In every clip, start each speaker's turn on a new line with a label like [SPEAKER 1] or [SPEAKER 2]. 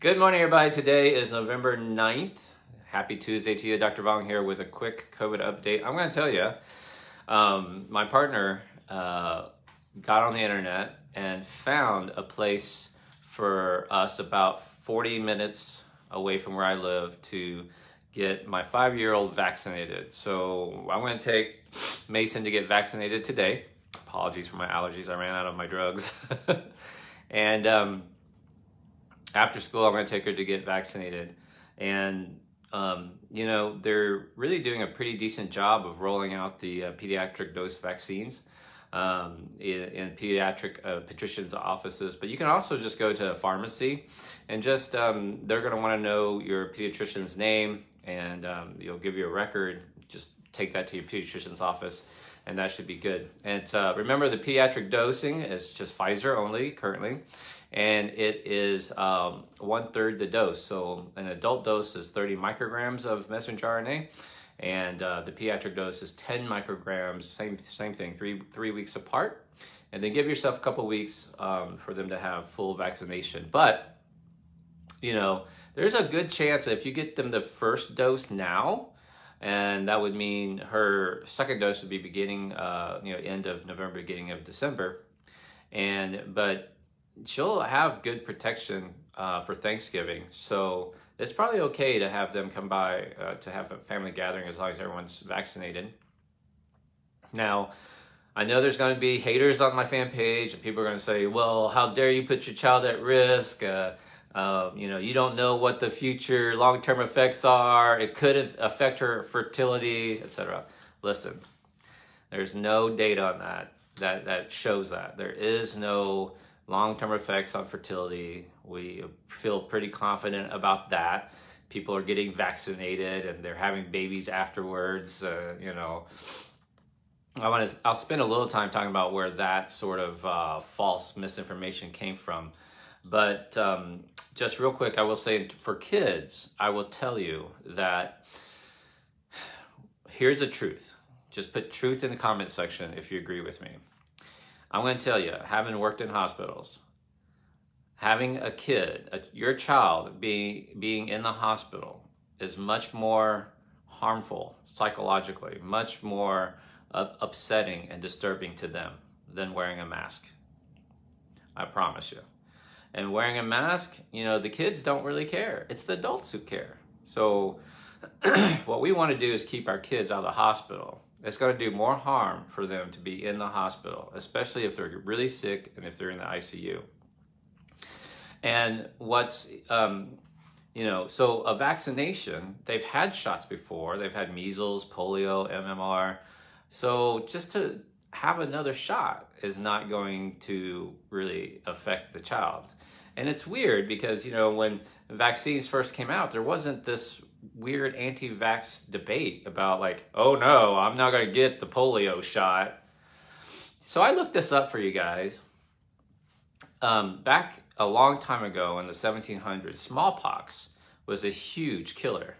[SPEAKER 1] Good morning, everybody. Today is November 9th. Happy Tuesday to you. Dr. Vuong here with a quick COVID update. I'm going to tell you, um, my partner uh, got on the internet and found a place for us about 40 minutes away from where I live to get my five year old vaccinated. So I'm going to take Mason to get vaccinated today. Apologies for my allergies. I ran out of my drugs. and um, after school, I'm going to take her to get vaccinated. And, um, you know, they're really doing a pretty decent job of rolling out the uh, pediatric dose vaccines um, in, in, pediatric uh, pediatricians' offices. But you can also just go to a pharmacy and just, um, they're going to want to know your pediatrician's name and um, you'll give you a record. Just take that to your pediatrician's office and that should be good. And uh, remember, the pediatric dosing is just Pfizer only currently, and it is um, one third the dose. So an adult dose is 30 micrograms of messenger RNA, and uh, the pediatric dose is 10 micrograms. Same same thing, three three weeks apart, and then give yourself a couple weeks um, for them to have full vaccination. But you know, there's a good chance that if you get them the first dose now and that would mean her second dose would be beginning, uh, you know, end of November, beginning of December, and but she'll have good protection uh, for Thanksgiving, so it's probably okay to have them come by uh, to have a family gathering as long as everyone's vaccinated. Now, I know there's going to be haters on my fan page, and people are going to say, "Well, how dare you put your child at risk?" Uh, um, you know, you don't know what the future long-term effects are. It could affect her fertility, etc. Listen, there's no data on that that that shows that there is no long-term effects on fertility. We feel pretty confident about that. People are getting vaccinated and they're having babies afterwards. Uh, you know, I want to. I'll spend a little time talking about where that sort of uh, false misinformation came from, but um, just real quick, I will say for kids, I will tell you that here's the truth. Just put truth in the comment section if you agree with me. I'm going to tell you, having worked in hospitals, having a kid, a, your child being being in the hospital is much more harmful psychologically, much more upsetting and disturbing to them than wearing a mask. I promise you and wearing a mask, you know, the kids don't really care. It's the adults who care. So what we want to do is keep our kids out of the hospital. It's going to do more harm for them to be in the hospital, especially if they're really sick and if they're in the ICU. And what's, um, you know, so a vaccination, they've had shots before. They've had measles, polio, MMR. So just to have another shot is not going to really affect the child. And it's weird because, you know, when vaccines first came out, there wasn't this weird anti vax debate about, like, oh no, I'm not going to get the polio shot. So I looked this up for you guys. Um, back a long time ago in the 1700s, smallpox was a huge killer.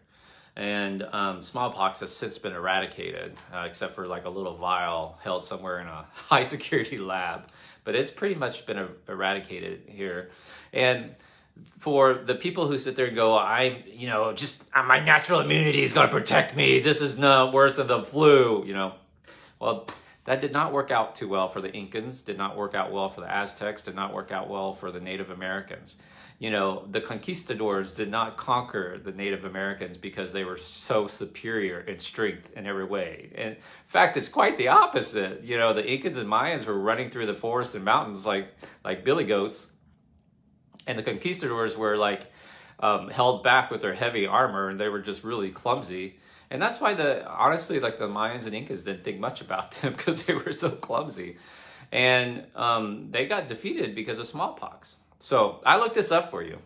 [SPEAKER 1] And um, smallpox has since been eradicated, uh, except for like a little vial held somewhere in a high security lab. But it's pretty much been er- eradicated here. And for the people who sit there and go, I, you know, just uh, my natural immunity is going to protect me. This is no worse than the flu, you know. Well, that did not work out too well for the Incans, did not work out well for the Aztecs, did not work out well for the Native Americans you know, the conquistadors did not conquer the Native Americans because they were so superior in strength in every way. And in fact, it's quite the opposite. You know, the Incans and Mayans were running through the forests and mountains like like billy goats, and the conquistadors were like um, held back with their heavy armor, and they were just really clumsy. And that's why the honestly, like the Mayans and Incas didn't think much about them because they were so clumsy, and um, they got defeated because of smallpox. So I looked this up for you.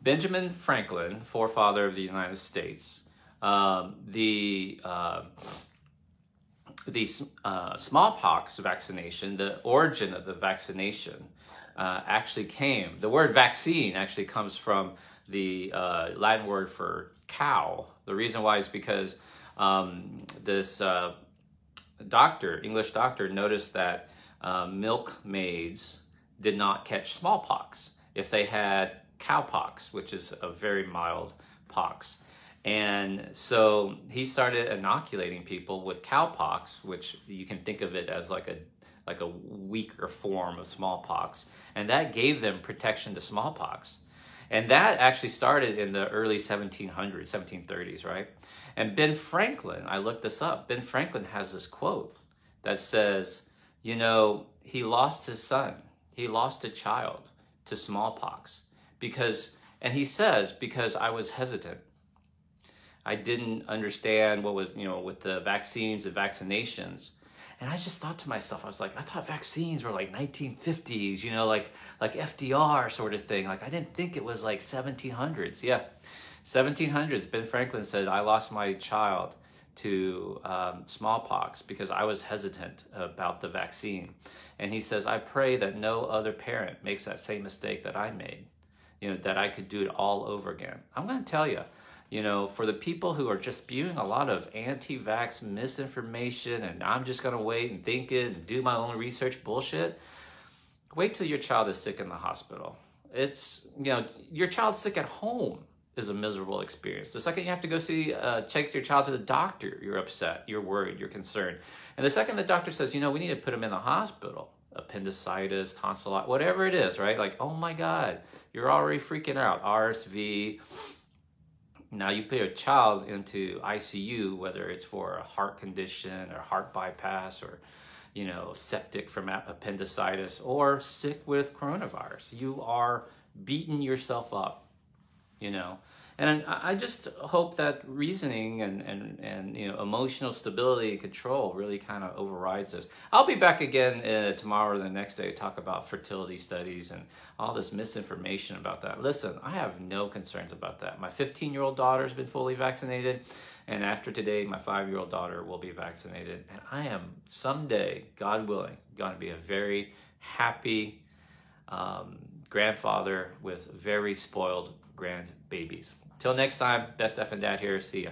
[SPEAKER 1] Benjamin Franklin, forefather of the United States, um, the uh, the uh, smallpox vaccination, the origin of the vaccination, uh, actually came. The word vaccine actually comes from the uh, Latin word for cow. The reason why is because um, this uh, doctor, English doctor, noticed that uh, milkmaids did not catch smallpox if they had cowpox, which is a very mild pox. And so he started inoculating people with cowpox, which you can think of it as like a like a weaker form of smallpox, and that gave them protection to smallpox. And that actually started in the early 1700s, 1730s, right? And Ben Franklin, I looked this up. Ben Franklin has this quote that says, you know, he lost his son, he lost a child to smallpox because, and he says, because I was hesitant. I didn't understand what was, you know, with the vaccines and vaccinations. And I just thought to myself, I was like, I thought vaccines were like 1950s, you know, like like FDR sort of thing. Like I didn't think it was like 1700s. Yeah, 1700s. Ben Franklin said, I lost my child to um, smallpox because I was hesitant about the vaccine. And he says, I pray that no other parent makes that same mistake that I made, you know, that I could do it all over again. I'm going to tell you, you know, for the people who are just spewing a lot of anti vax misinformation and I'm just going to wait and think it and do my own research bullshit, wait till your child is sick in the hospital. It's, you know, your child's sick at home is a miserable experience. The second you have to go see, uh, check your child to the doctor, you're upset, you're worried, you're concerned. And the second the doctor says, you know, we need to put him in the hospital, appendicitis, tonsillitis, whatever it is, right? Like, oh my God, you're already freaking out, RSV. Now you put a child into ICU, whether it's for a heart condition or heart bypass or, you know, septic from appendicitis or sick with coronavirus. You are beating yourself up you know and i just hope that reasoning and, and, and you know emotional stability and control really kind of overrides this. I'll be back again uh, tomorrow or the next day to talk about fertility studies and all this misinformation about that. Listen i have no concerns about that. My 15 year old daughter has been fully vaccinated and after today my five year old daughter will be vaccinated. And i am someday god willing going to be a very happy um, grandfather with very spoiled grandbabies. Till next time, best F and Dad here. See ya.